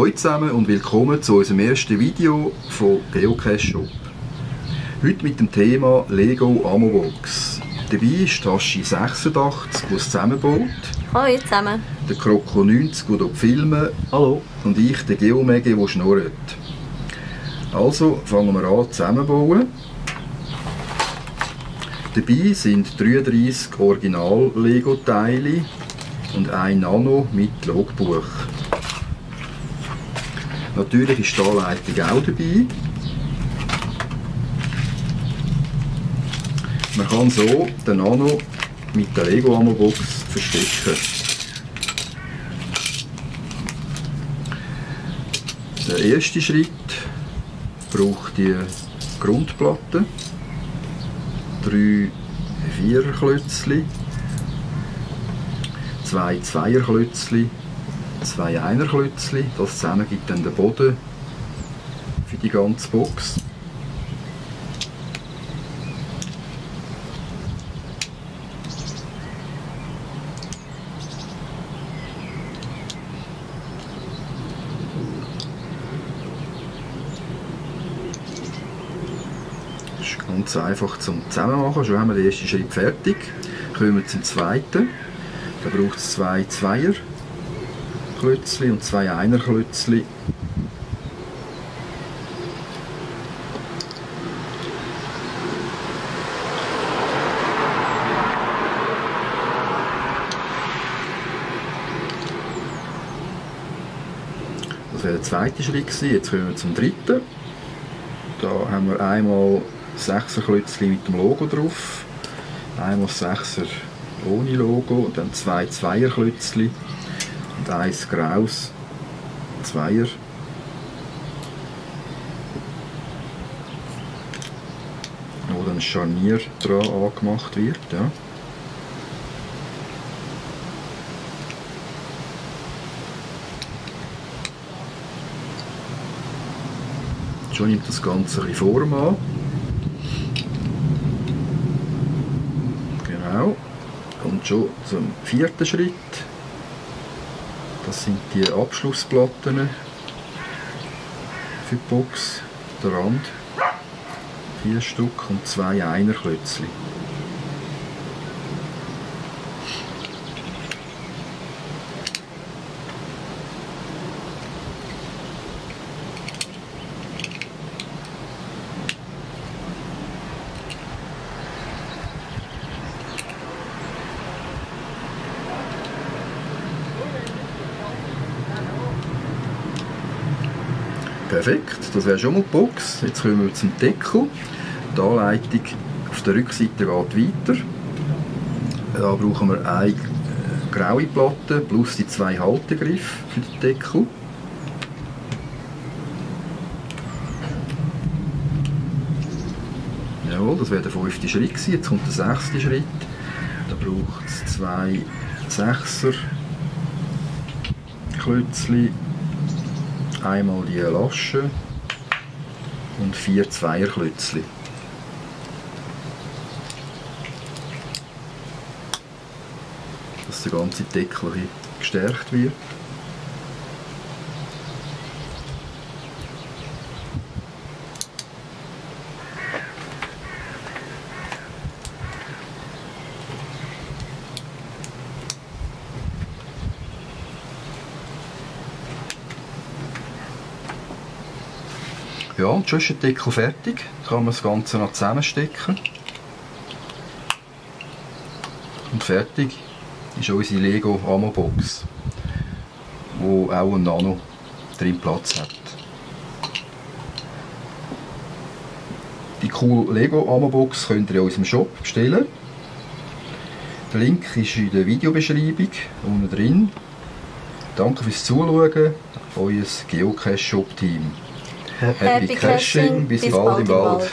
Hallo zusammen und willkommen zu unserem ersten Video von Geocache Shop. Heute mit dem Thema Lego Amobox. Dabei ist Taschi 86, der es zusammenbaut, Hallo zusammen. der Kroko 90, der hier filmen Hallo. und ich, der Geomege, der schnurrt. Also fangen wir an zusammenbauen. Dabei sind 33 Original-Lego-Teile und ein Nano mit Logbuch. Natürlich ist die Anleitung auch dabei. Man kann so den Nano mit der Lego Ammo Box verstecken. Der erste Schritt braucht die Grundplatte, drei Viererklötzchen, zwei Zweierklötzchen, zwei Einerklötzchen. Das zusammen gibt dann den Boden für die ganze Box. Das ist ganz einfach zum Zusammenmachen. Schon haben wir den ersten Schritt fertig. Kommen wir zum zweiten. Da braucht es zwei Zweier Klötzli und zwei Einerklötzli. Das wäre der zweite Schritt gewesen. Jetzt kommen wir zum dritten. Da haben wir einmal 6er Klötzli mit dem Logo drauf, einmal 6er ohne Logo und dann zwei Zweier Klötzli und eins graues Zweier. Wo dann Scharnier dran angemacht wird. Ja. Schon nimmt das Ganze ein bisschen Form an. Genau. Und schon zum vierten Schritt. Das sind die Abschlussplatten für die Box, der Rand. Vier Stück und zwei Einerklötzchen. Perfekt, das wäre schon mal die Box. Jetzt kommen wir zum Deckel. Die Anleitung auf der Rückseite geht weiter. Da brauchen wir eine äh, graue Platte plus die zwei Haltegriffe für den Deckel. Jawohl, das wäre der fünfte Schritt gewesen. Jetzt kommt der sechste Schritt. Da braucht es zwei Sechser Klötzchen einmal die Lasche und vier Zweierklötzchen. Dass der ganze Deckel gestärkt wird. Ja, und schon ist der Deckel fertig. Jetzt kann man das Ganze noch zusammenstecken. Und fertig ist unsere Lego Ammo Box, wo auch ein Nano drin Platz hat. Die coole Lego Ammo Box könnt ihr in unserem Shop bestellen. Der Link ist in der Videobeschreibung unten drin. Danke fürs Zuschauen, euer Geocache Shop Team. Happy Caching, bis, bis bald im Wald.